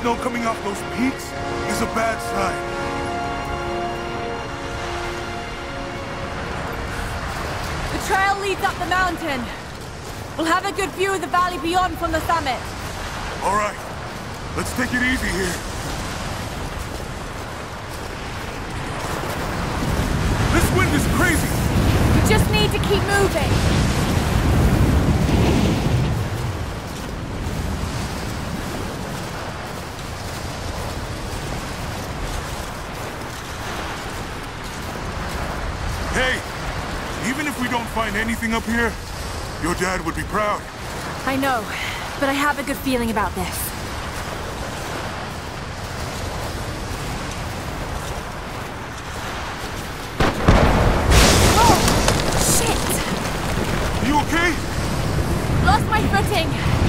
Snow coming off those peaks is a bad sign. The trail leads up the mountain. We'll have a good view of the valley beyond from the summit. All right, let's take it easy here. This wind is crazy. We just need to keep moving. Even if we don't find anything up here, your dad would be proud. I know, but I have a good feeling about this. Oh, shit! You okay? Lost my footing.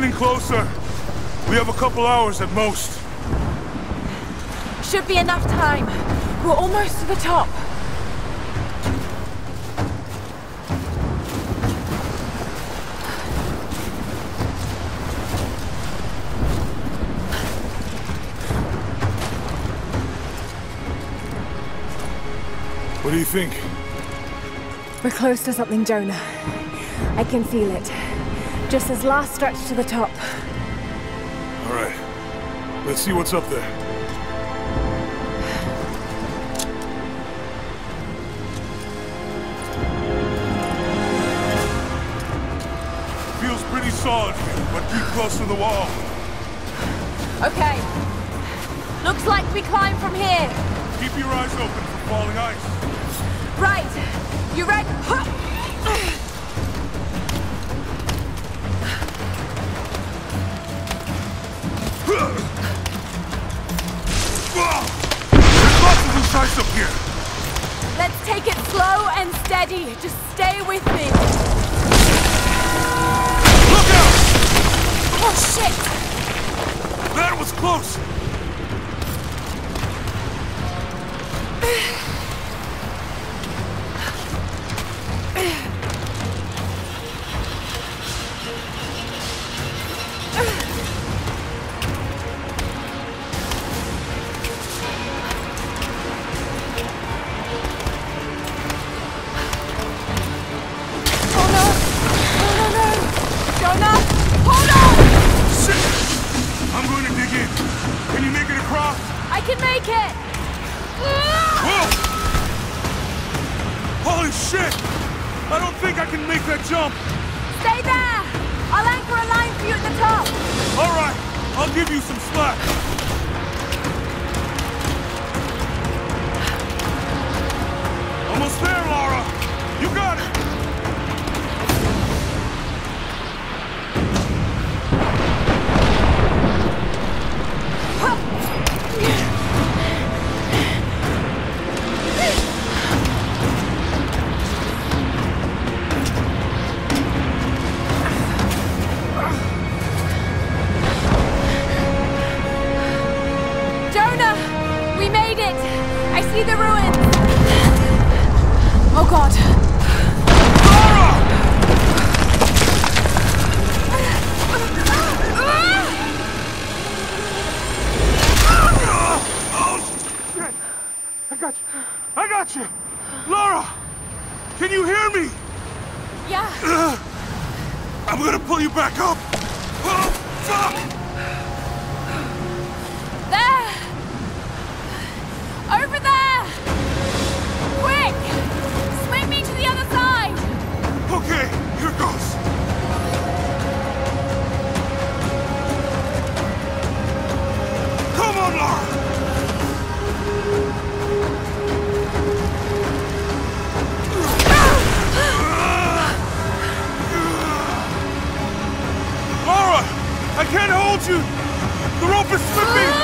Getting closer. We have a couple hours at most. Should be enough time. We're almost to the top. What do you think? We're close to something, Jonah. I can feel it. Just this last stretch to the top. All right. Let's see what's up there. Feels pretty solid here, but keep close to the wall. Okay. Looks like we climb from here. Keep your eyes open for falling ice. Right. You ready? Huh. Here. Let's take it slow and steady. Just stay with me. Look out! Oh, shit! That was close. I can't hold you! The rope is slipping!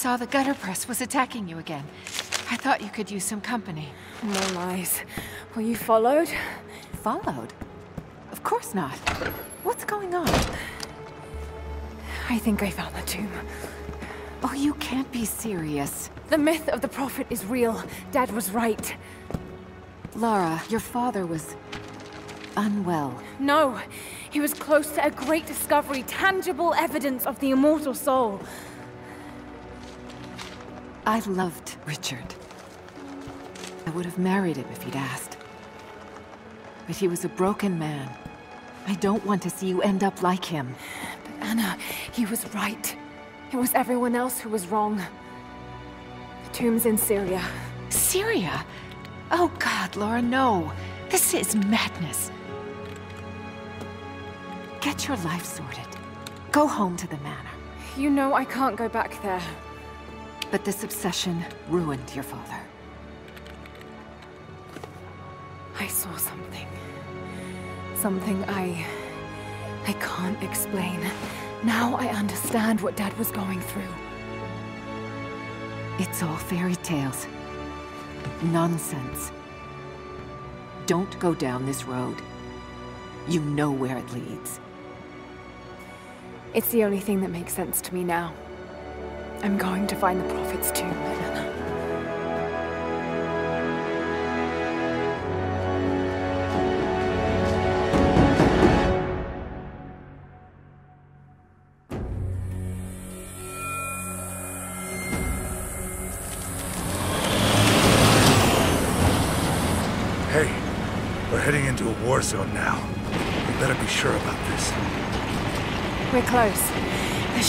Saw the gutter press was attacking you again. I thought you could use some company. No lies. Were you followed? Followed? Of course not. What's going on? I think I found the tomb. Oh, you can't be serious. The myth of the Prophet is real. Dad was right. Lara, your father was... unwell. No, he was close to a great discovery, tangible evidence of the immortal soul. I loved Richard. I would have married him if he'd asked. But he was a broken man. I don't want to see you end up like him. But Anna, he was right. It was everyone else who was wrong. The tomb's in Syria. Syria? Oh God, Lara, no. This is madness. Get your life sorted. Go home to the manor. You know I can't go back there. But this obsession ruined your father. I saw something. Something I... I can't explain. Now I understand what Dad was going through. It's all fairy tales. Nonsense. Don't go down this road. You know where it leads. It's the only thing that makes sense to me now. I'm going to find the Prophet's tomb,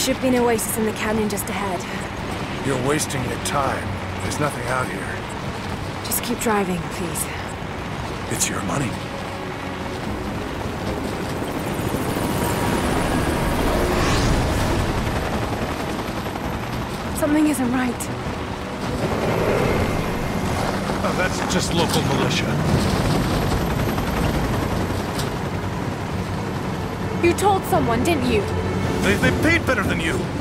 should be an oasis in the canyon just ahead. You're wasting your time. There's nothing out here. Just keep driving, please. It's your money. Something isn't right. Oh, that's just local militia. You told someone, didn't you? They, they paid better than you. You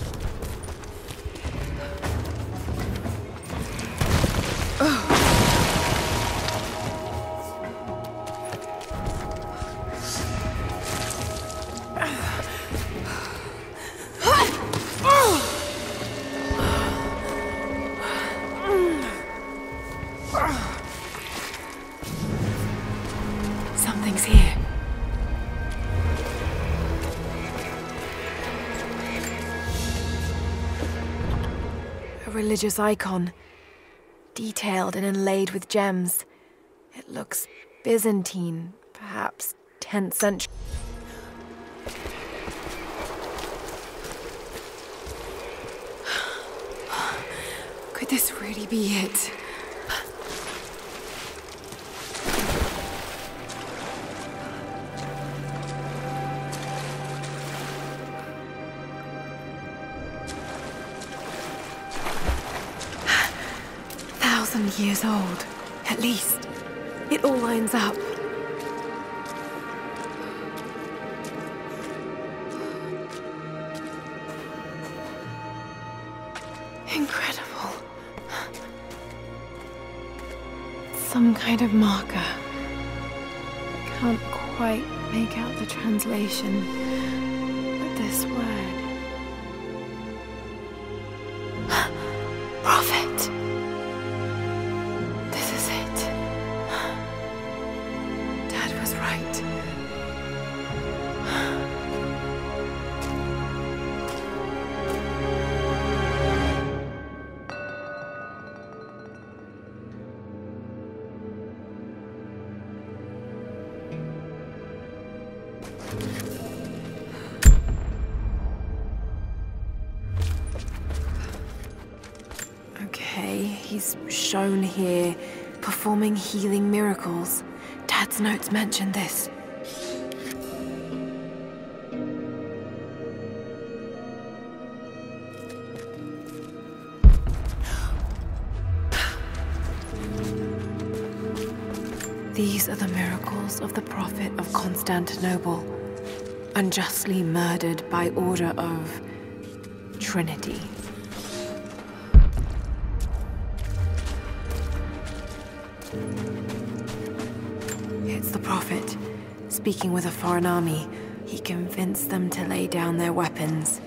Religious icon, detailed and inlaid with gems. It looks Byzantine, perhaps 10th century. Could this really be it? Kind of marker. I can't quite make out the translation, but this word. Performing healing miracles. Dad's notes mention this. These are the miracles of the Prophet of Constantinople, unjustly murdered by order of Trinity. It's the Prophet. Speaking with a foreign army, he convinced them to lay down their weapons.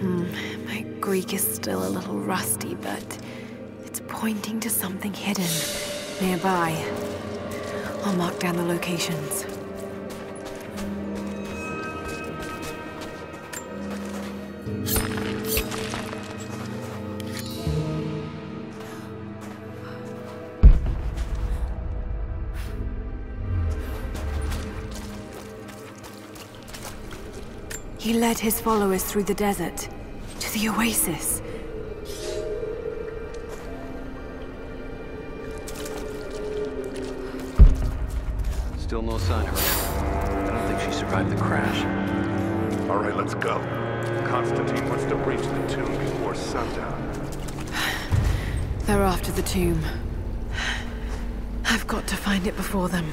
Hmm, my Greek is still a little rusty, but it's pointing to something hidden. Nearby. I'll mark down the locations. Led his followers through the desert, to the oasis. Still no sign of her. I don't think she survived the crash. All right, let's go. Constantine wants to breach the tomb before sundown. They're after the tomb. I've got to find it before them.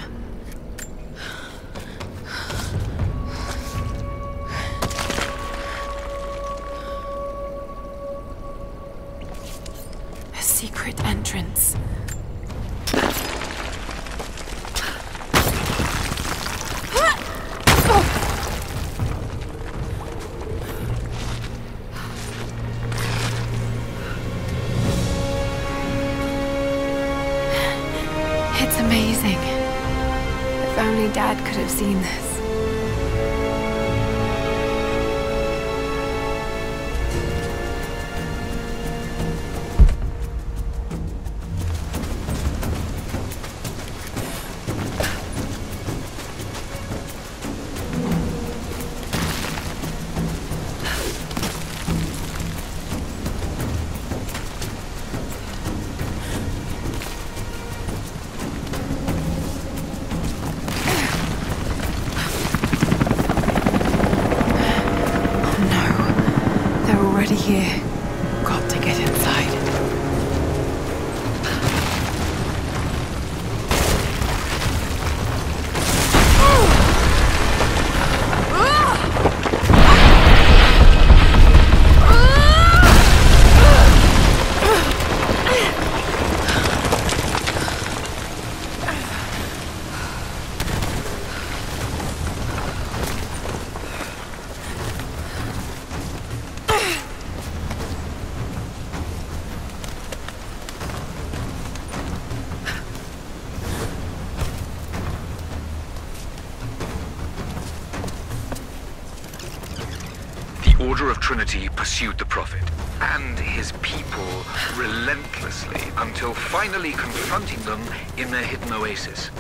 Pursued the Prophet and his people relentlessly until finally confronting them in their hidden oasis.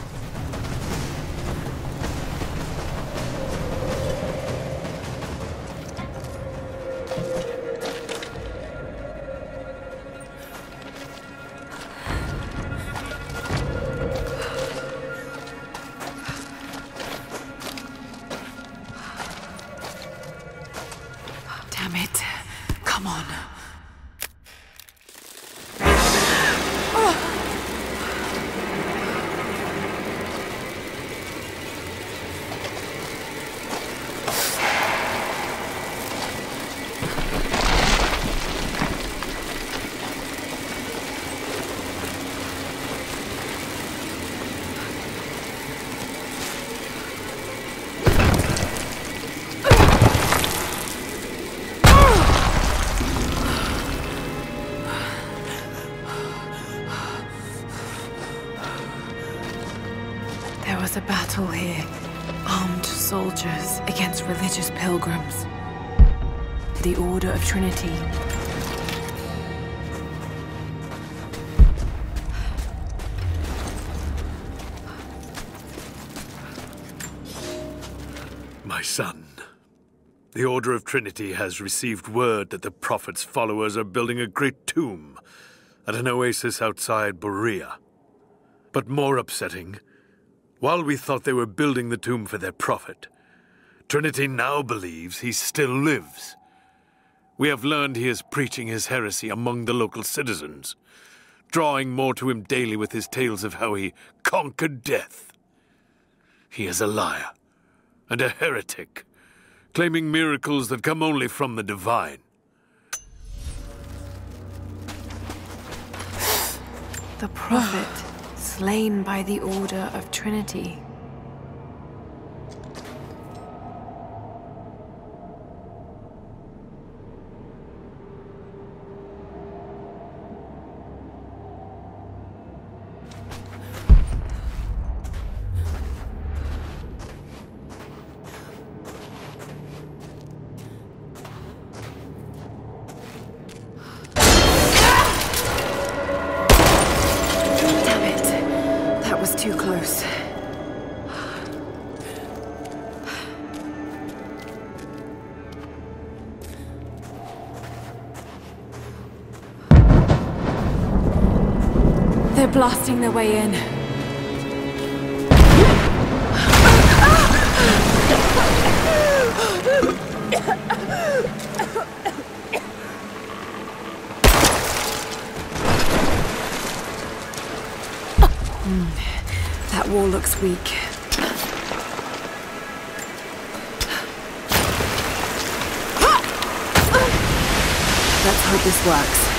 Of Trinity. My son, the Order of Trinity has received word that the Prophet's followers are building a great tomb at an oasis outside Borea. But more upsetting, while we thought they were building the tomb for their prophet, Trinity now believes he still lives. We have learned he is preaching his heresy among the local citizens, drawing more to him daily with his tales of how he conquered death. He is a liar and a heretic, claiming miracles that come only from the divine. The prophet slain by the Order of Trinity. Blasting their way in. Hmm, that wall looks weak. Let's hope this works.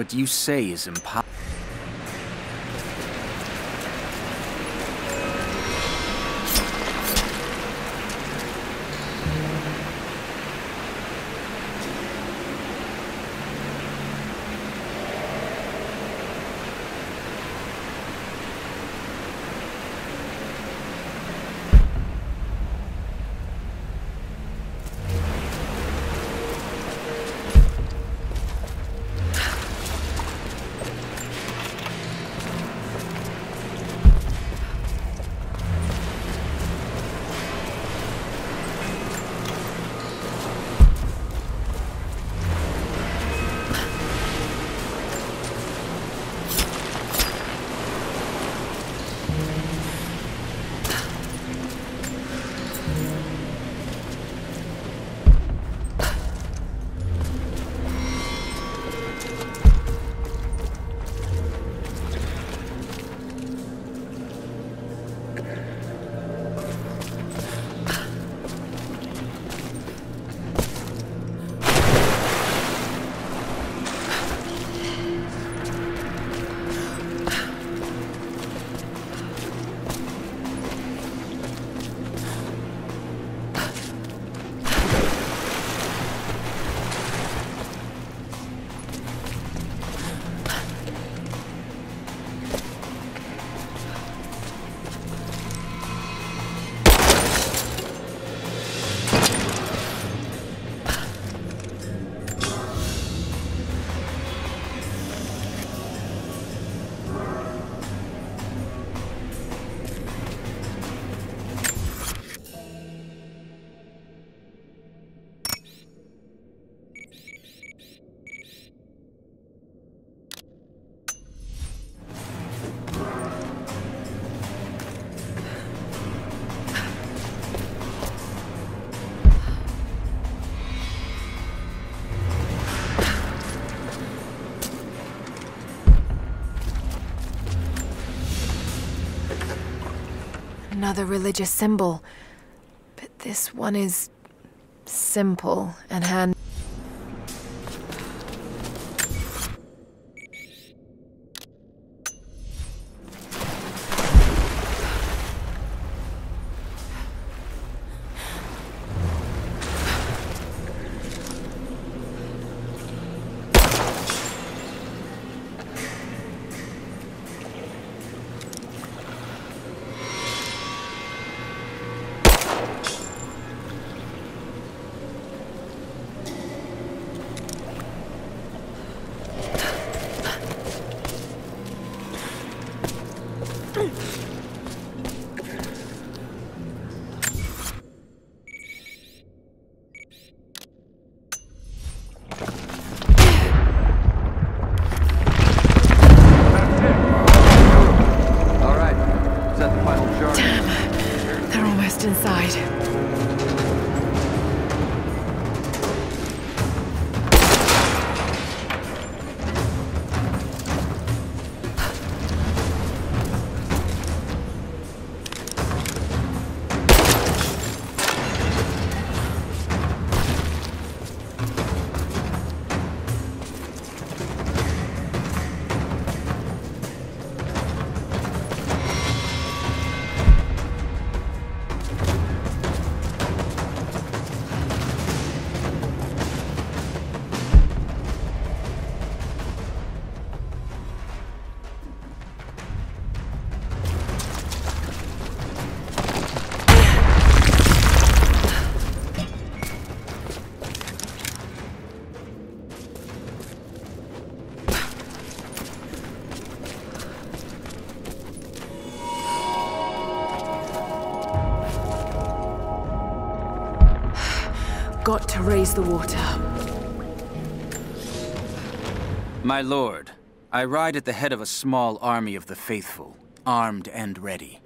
What you say is impossible. Another religious symbol. But this one is simple and hand. Raise the water. My lord, I ride at the head of a small army of the faithful, armed and ready.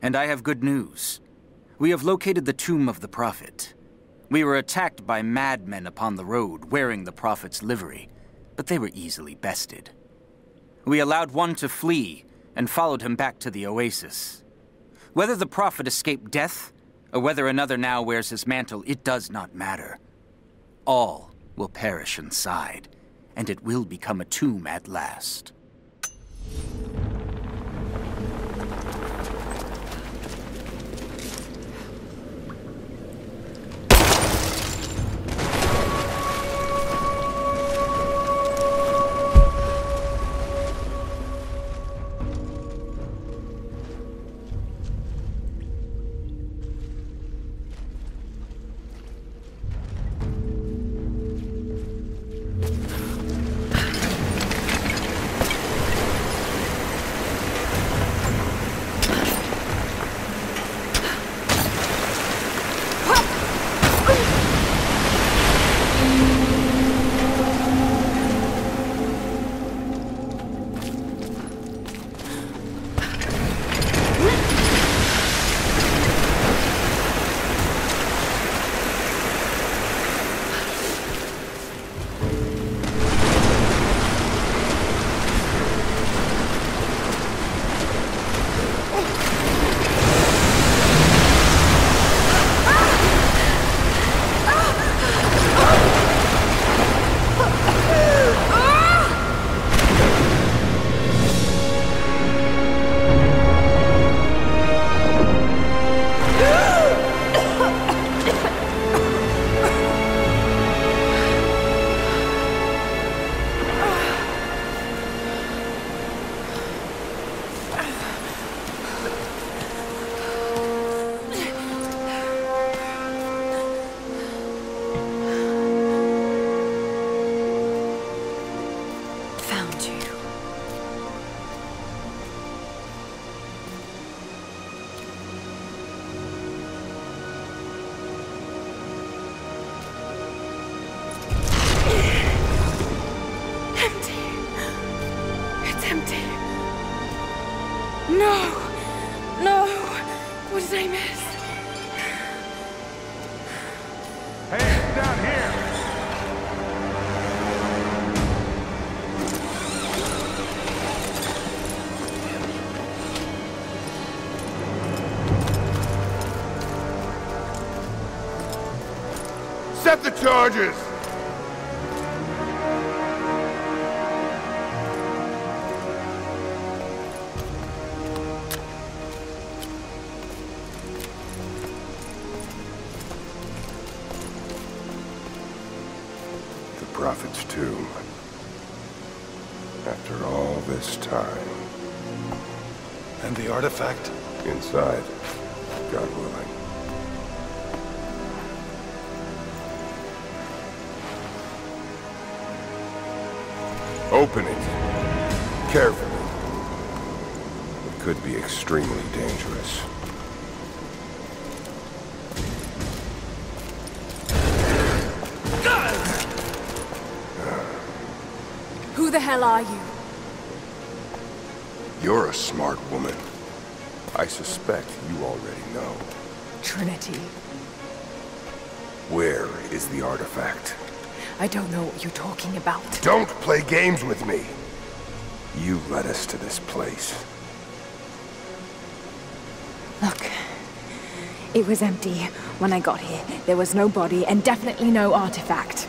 And I have good news. We have located the tomb of the Prophet. We were attacked by madmen upon the road wearing the Prophet's livery, but they were easily bested. We allowed one to flee and followed him back to the oasis. Whether the Prophet escaped death, or whether another now wears his mantle, it does not matter. All will perish inside, and it will become a tomb at last. The charges! Hell are you? You're a smart woman. I suspect you already know. Trinity. Where is the artifact? I don't know what you're talking about. Don't play games with me! You led us to this place. Look. It was empty when I got here. There was no body and definitely no artifact.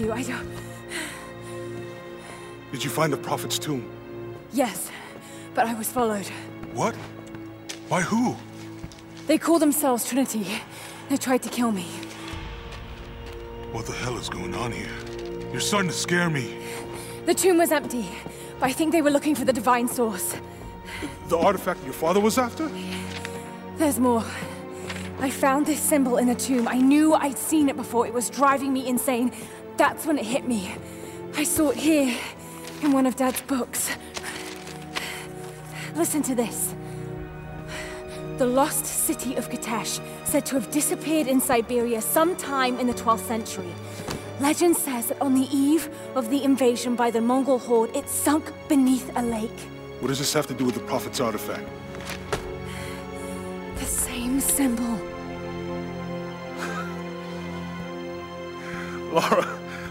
You. I don't. did you find the Prophet's tomb? Yes, but I was followed. What? By who? They call themselves Trinity. They tried to kill me. What the hell is going on here? You're starting to scare me. The tomb was empty, but I think they were looking for the divine source. The artifact your father was after? There's more. I found this symbol in the tomb. I knew I'd seen it before. It was driving me insane. That's when it hit me. I saw it here, in one of Dad's books. Listen to this. The lost city of Kitezh, said to have disappeared in Siberia sometime in the 12th century. Legend says that on the eve of the invasion by the Mongol horde, it sunk beneath a lake. What does this have to do with the Prophet's artifact? The same symbol. Lara,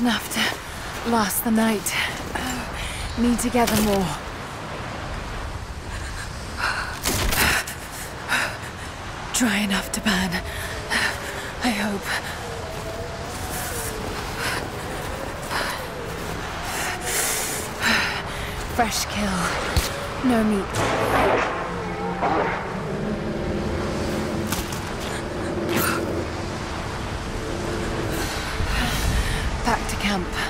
Enough to last the night. Uh, need to gather more. dry enough to burn. I hope. Fresh kill. No meat. Back to camp.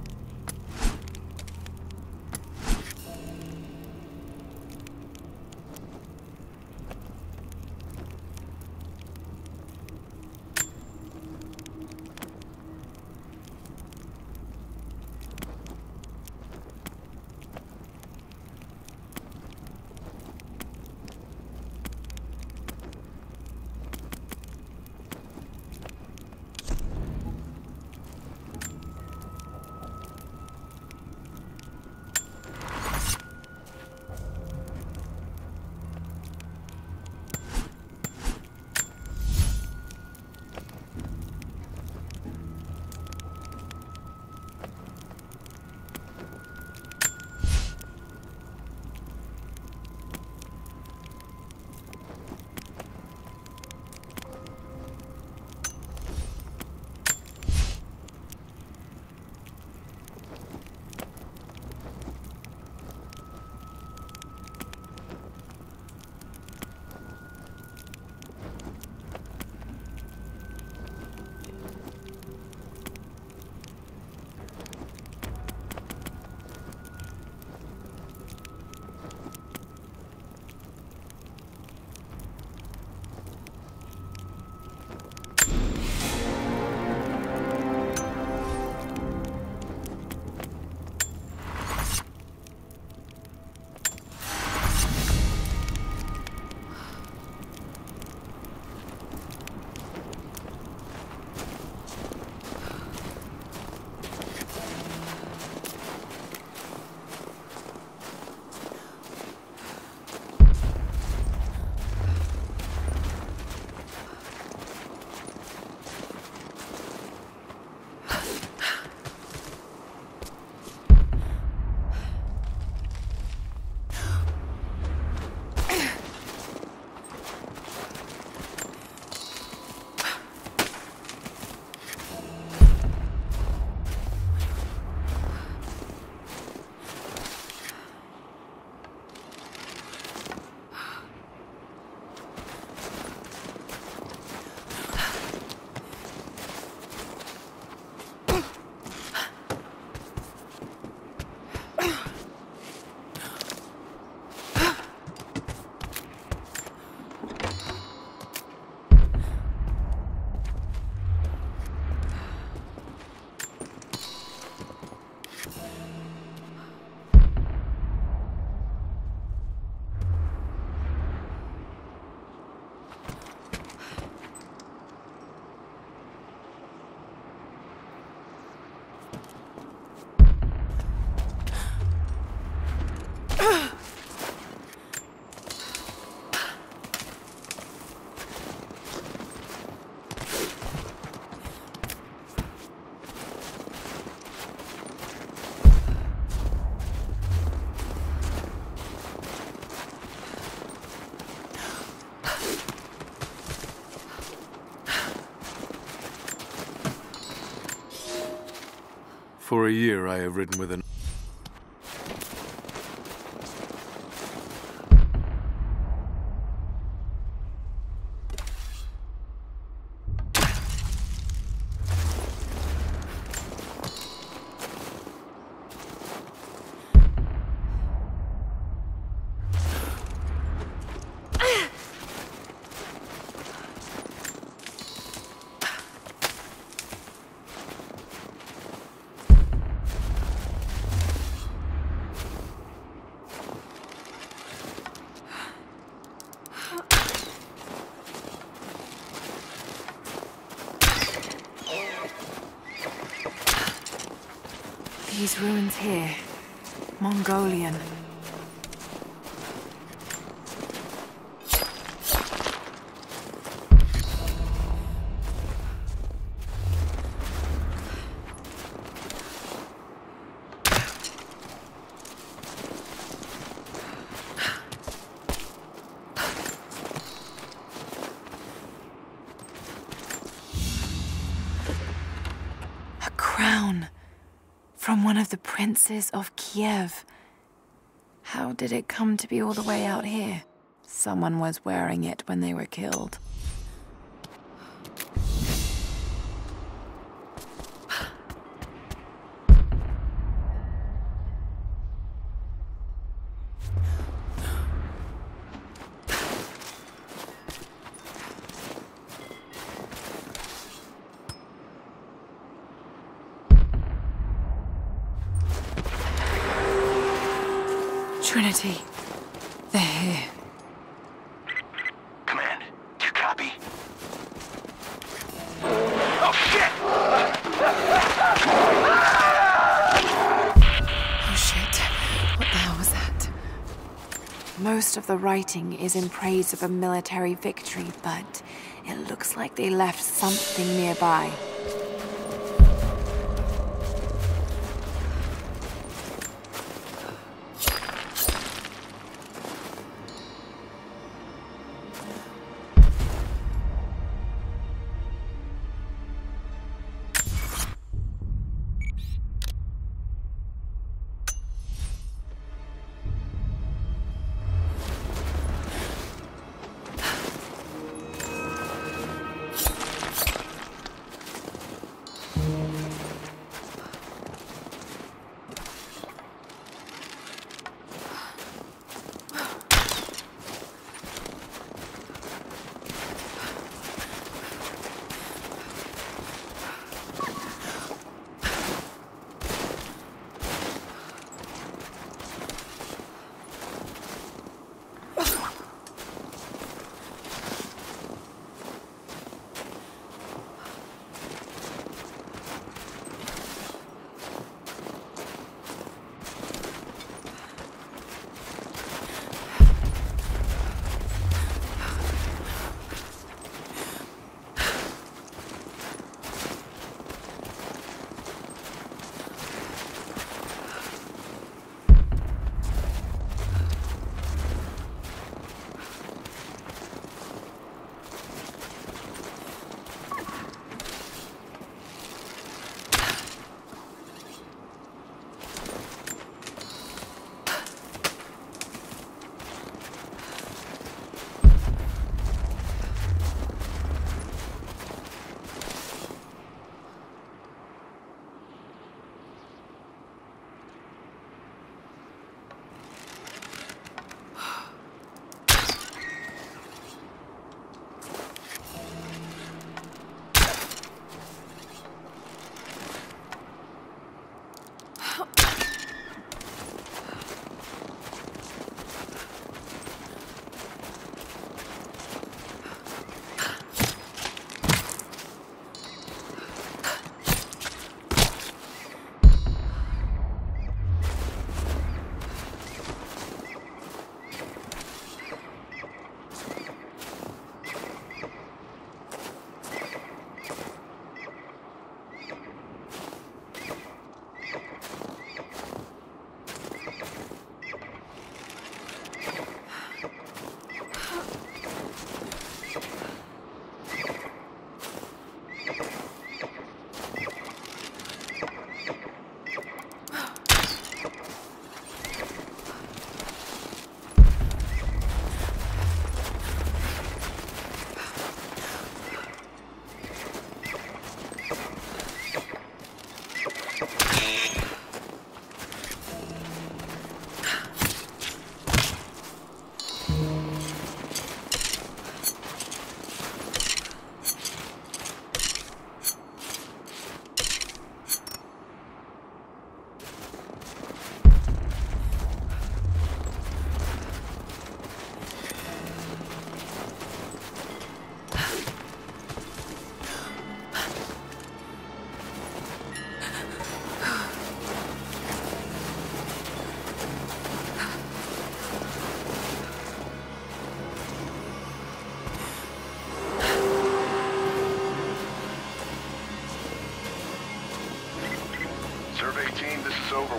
For a year I have ridden with an These ruins here. Mongolian. Of Kiev. How did it come to be all the way out here? Someone was wearing it when they were killed. Writing is in praise of a military victory, but it looks like they left something nearby.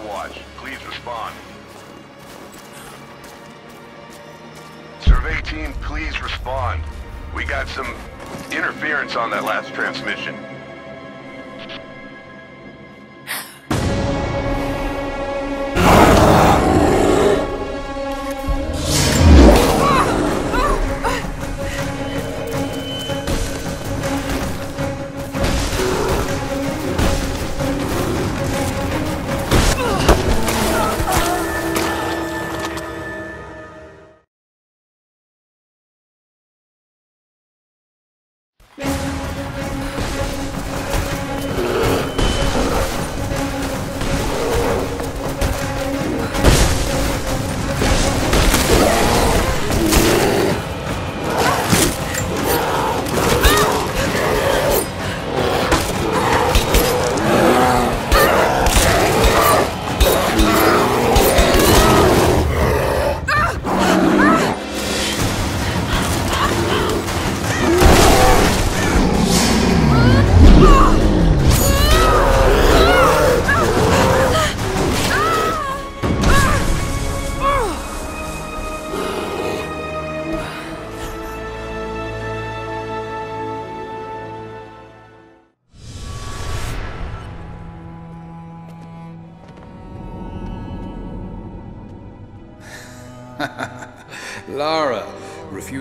This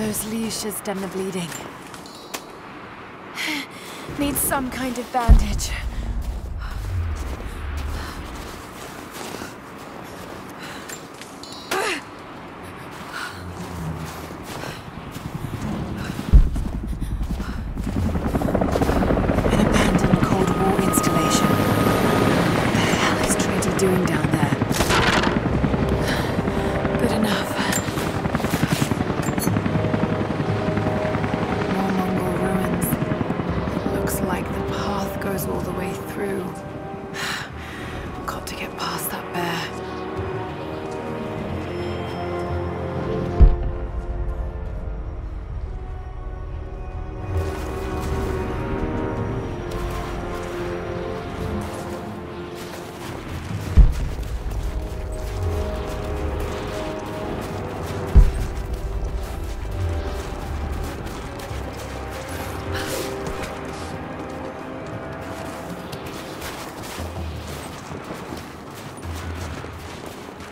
Those leashes stem the bleeding. Need some kind of bandage.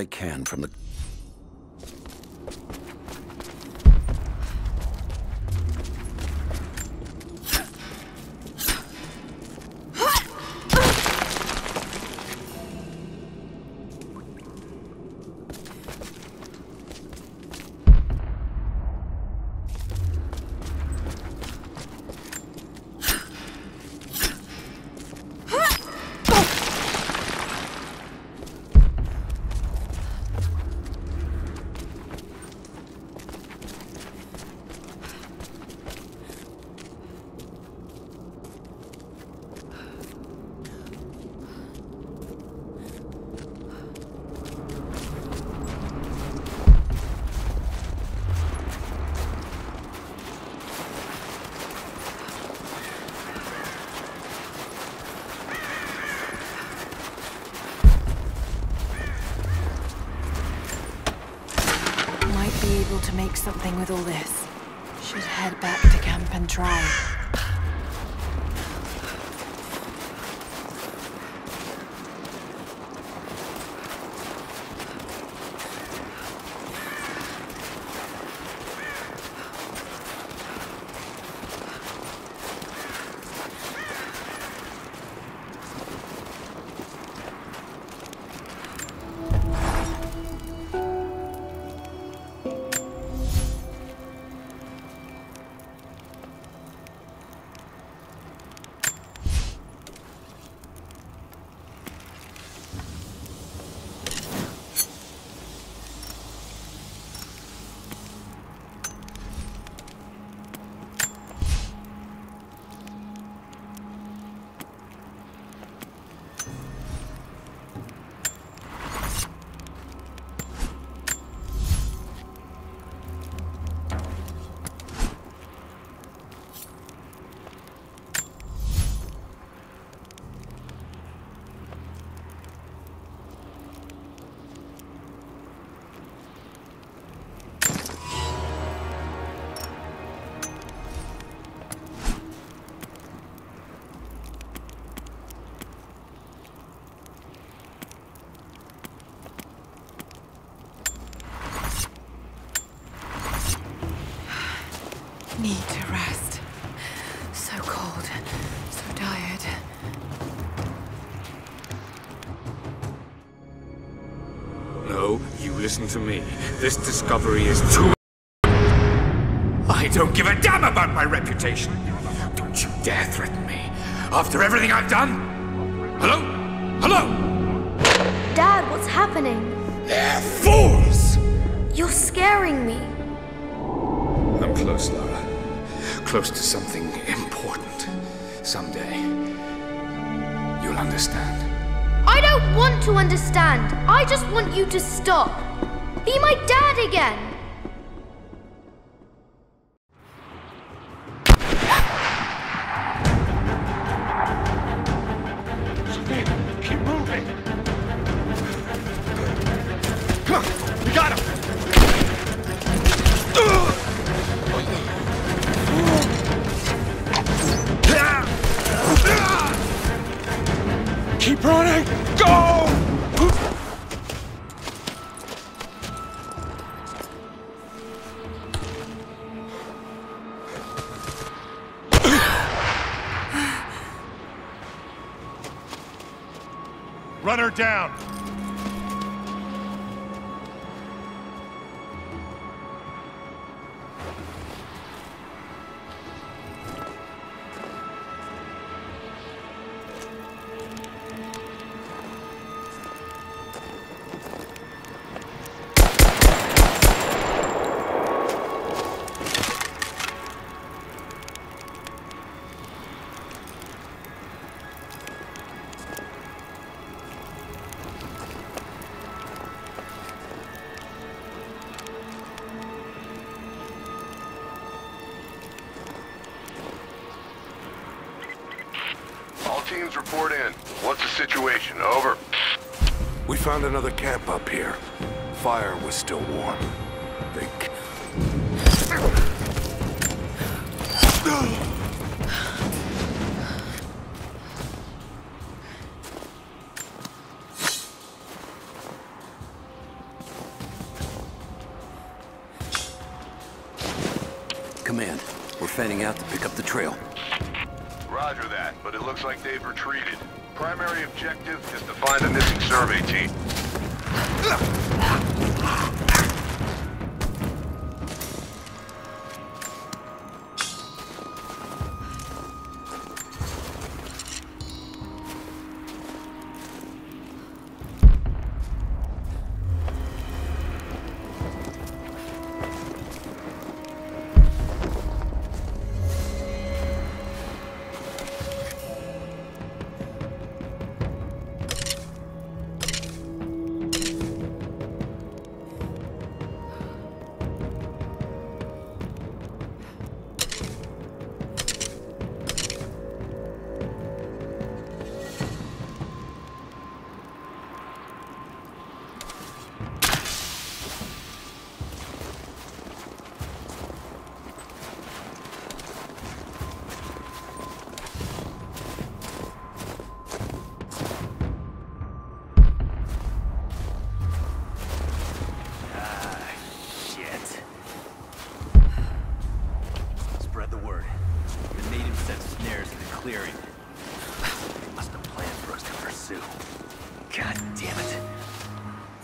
I can from the... Might be able to make something with all this. Should head back to camp and try. Listen to me. This discovery is too... I don't give a damn about my reputation. Don't you dare threaten me. After everything I've done? Hello? Hello? Dad, what's happening? They're fools! You're scaring me. I'm close, Lara. Close to something important. Someday, you'll understand. I don't want to understand. I just want you to stop. Be my dad again. Run her down! Was still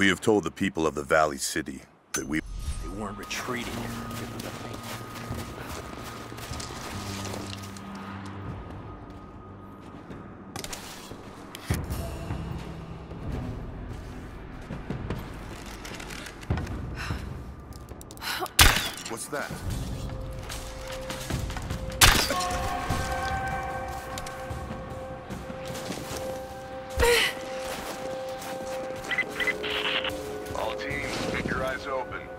We have told the people of the Valley City that we... They weren't retreating. What's that? Open.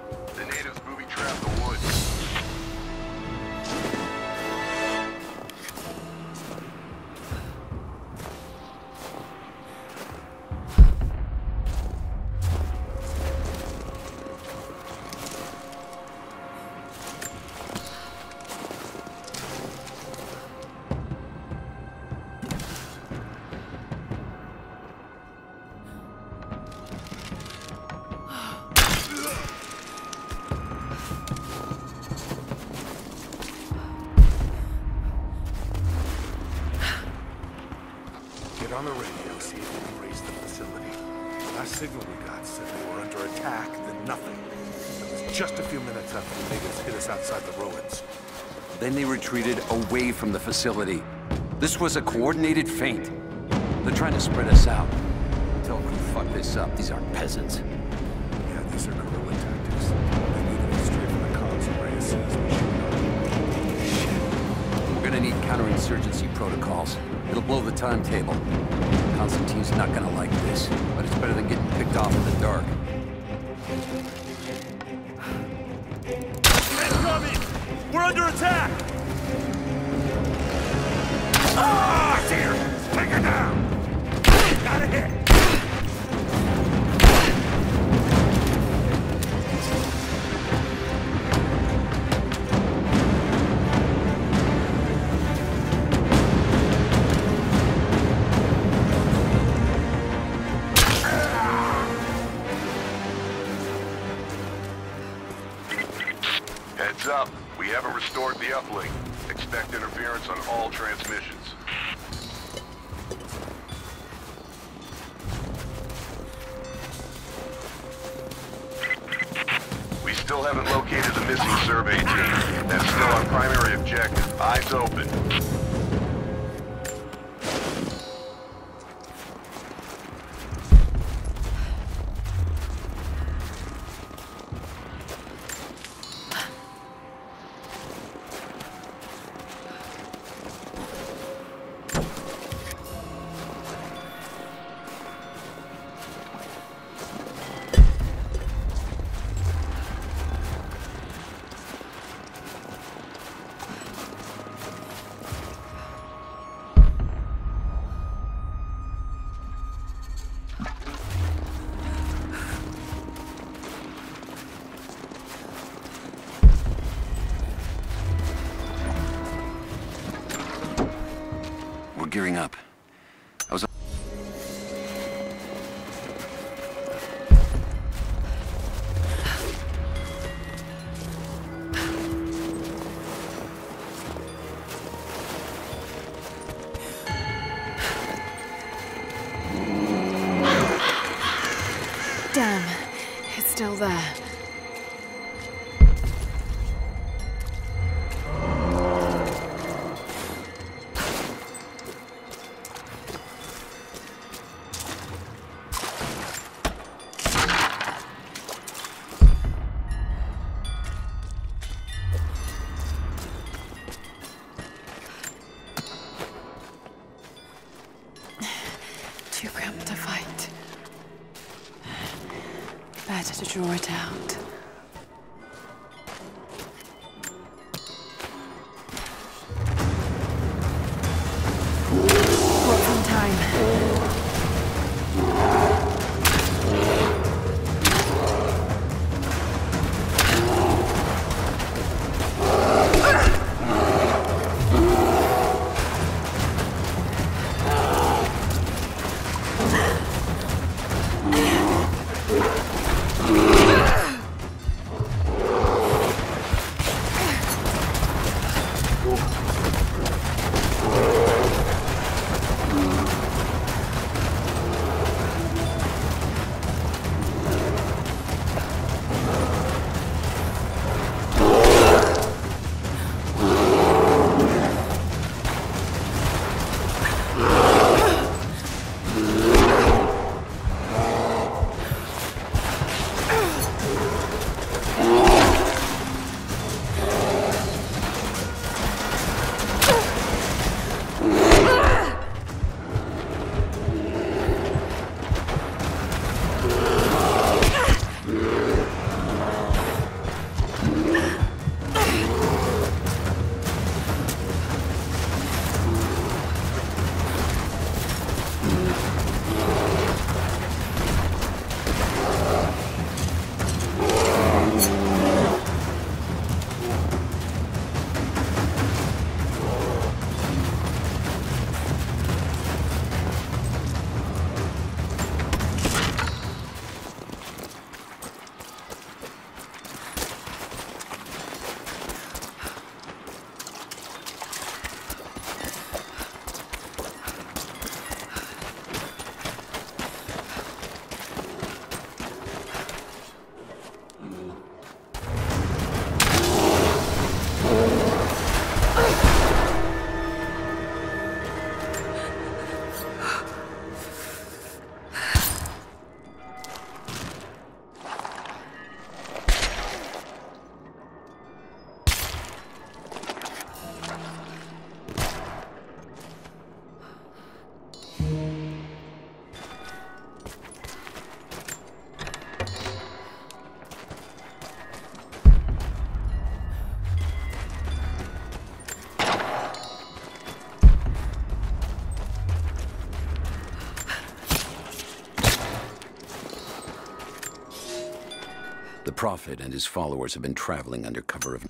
From the facility. This was a coordinated feint. They're trying to spread us out. Tell them to fuck this up. These aren't peasants. Yeah, these are guerrilla tactics. They needed it straight from the comms and Reyes says we should know. We're gonna need counterinsurgency protocols. It'll blow the timetable. Constantine's not gonna like this, but it's better than getting picked off in the dark. Gearing up. Prophet and his followers have been traveling under cover of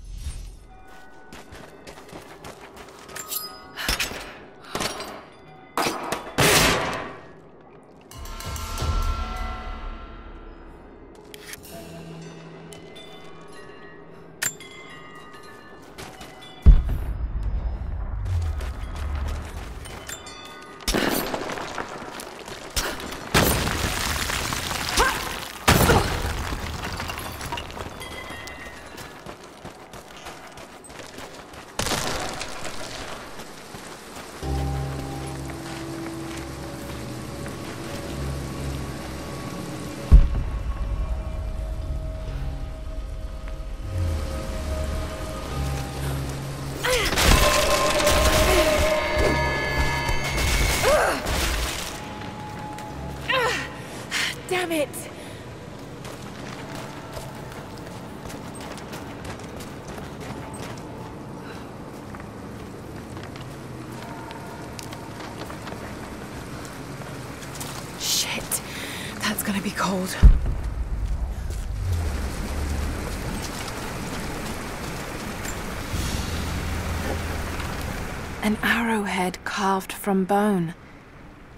from bone.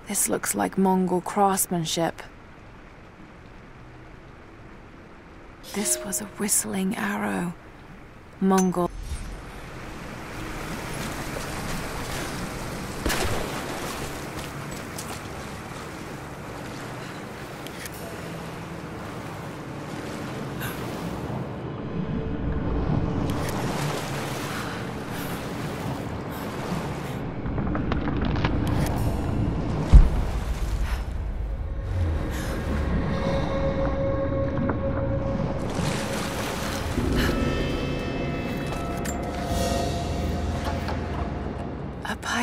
This looks like Mongol craftsmanship. This was a whistling arrow. Mongol.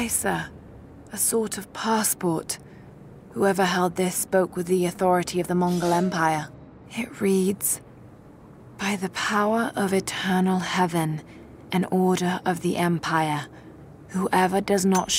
Paiza. A sort of passport. Whoever held this spoke with the authority of the Mongol Empire. It reads, By the power of eternal heaven and order of the Empire, whoever does not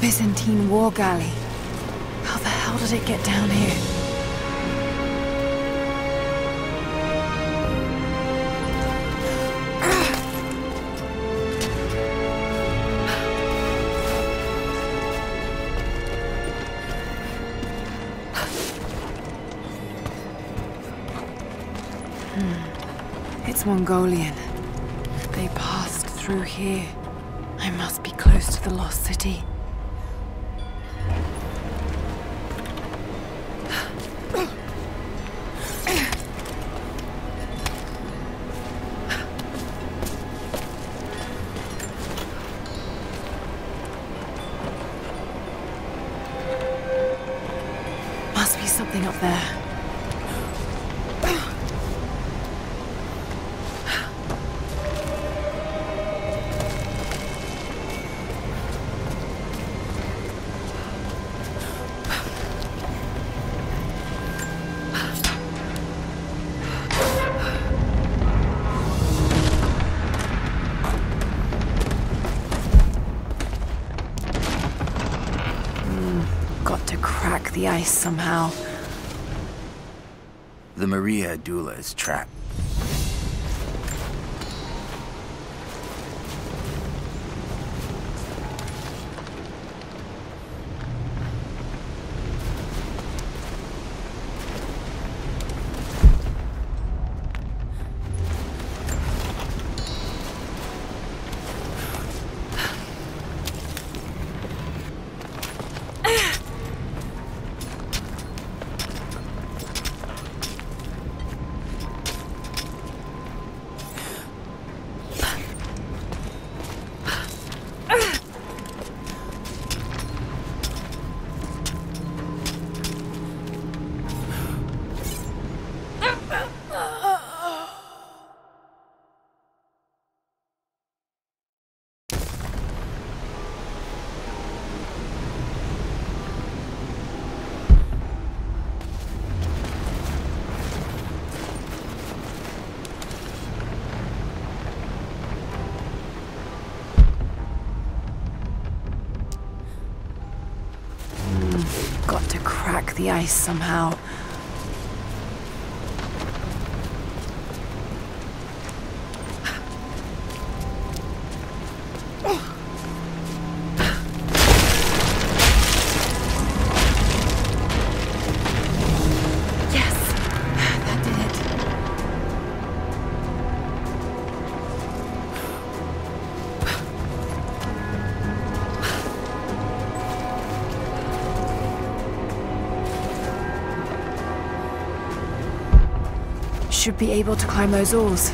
Byzantine war galley. How the hell did it get down here? Hmm. It's Mongolian. They passed through here. I must be close to the lost city. Somehow. The Maria Adula is trapped. Ice somehow. Should be able to climb those walls.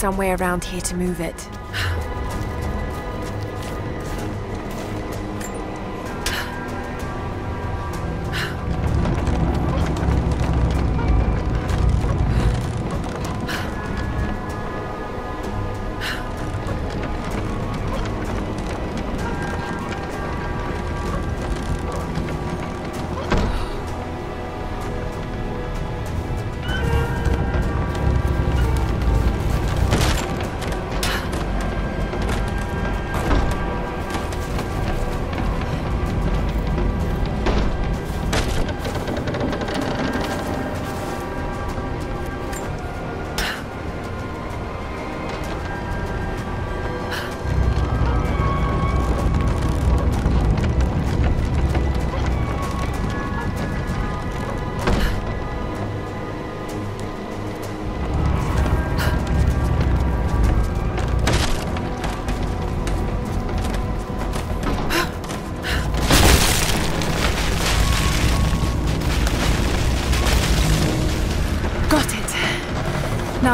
Somewhere around here to move it.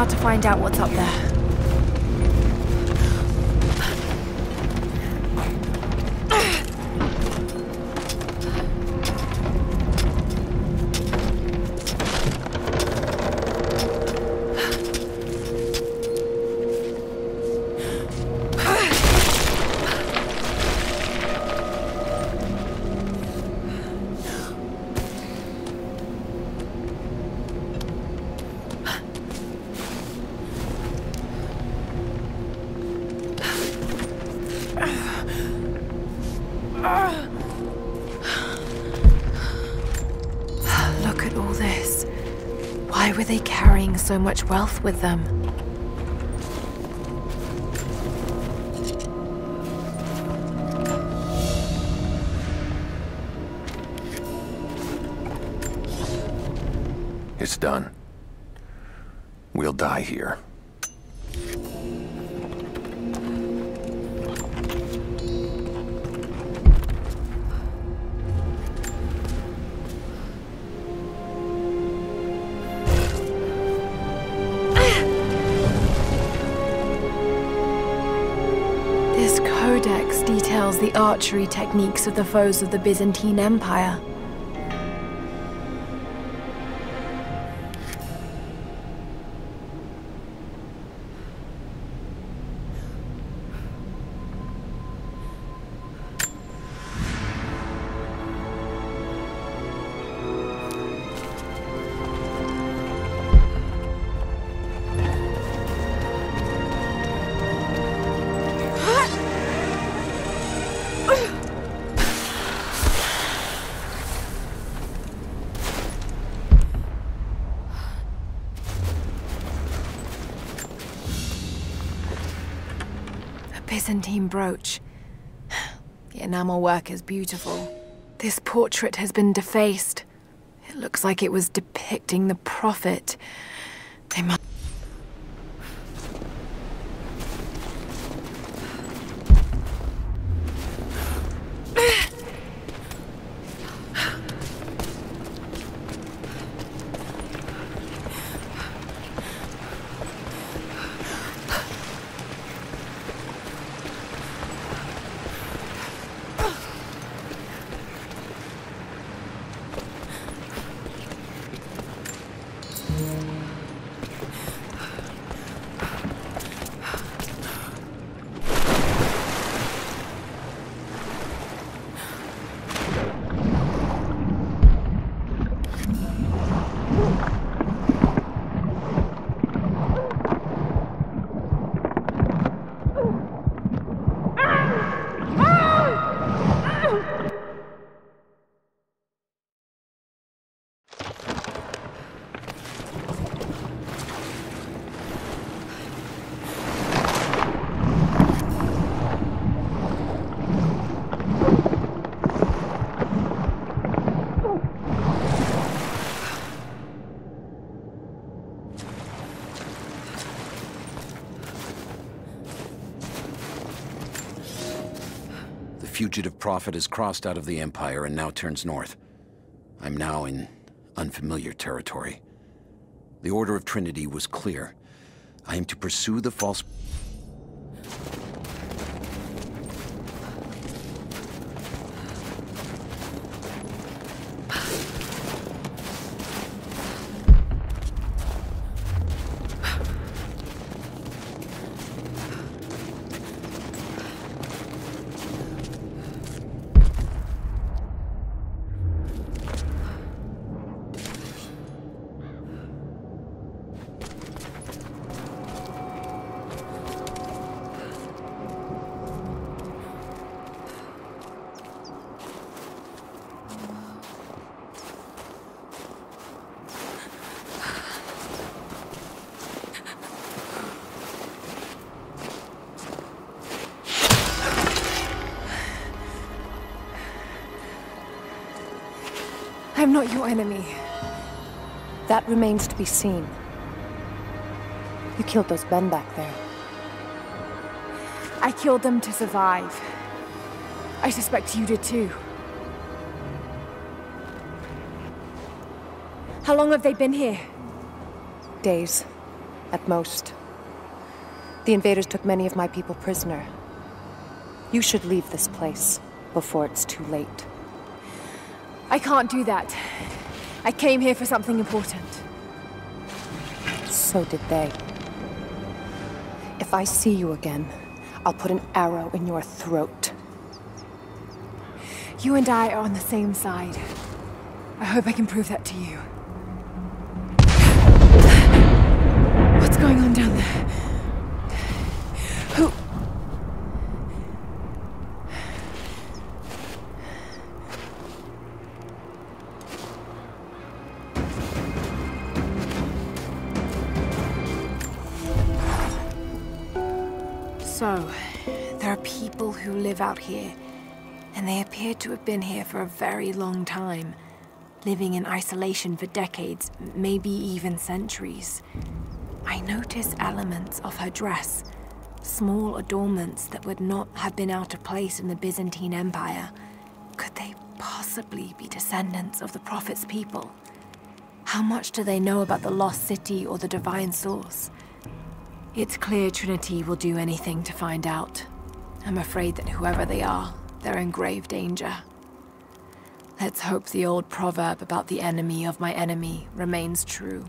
To find out what's up there. Why were they carrying so much wealth with them? It's done. We'll die here. Archery techniques of the foes of the Byzantine Empire. Byzantine brooch. The enamel work is beautiful. This portrait has been defaced. It looks like it was depicting the Prophet. Prophet has crossed out of the Empire and now turns north. I'm now in unfamiliar territory. The Order of Trinity was clear. I am to pursue the false... remains to be seen. You killed those men back there. I killed them to survive. I suspect you did too. How long have they been here? Days, at most. The invaders took many of my people prisoner. You should leave this place before it's too late. I can't do that. I came here for something important. So did they. If I see you again, I'll put an arrow in your throat. You and I are on the same side. I hope I can prove that to you. Live out here, and they appear to have been here for a very long time, living in isolation for decades, maybe even centuries. I notice elements of her dress, small adornments that would not have been out of place in the Byzantine Empire. Could they possibly be descendants of the Prophet's people? How much do they know about the lost city or the divine source? It's clear Trinity will do anything to find out. I'm afraid that whoever they are, they're in grave danger. Let's hope the old proverb about the enemy of my enemy remains true.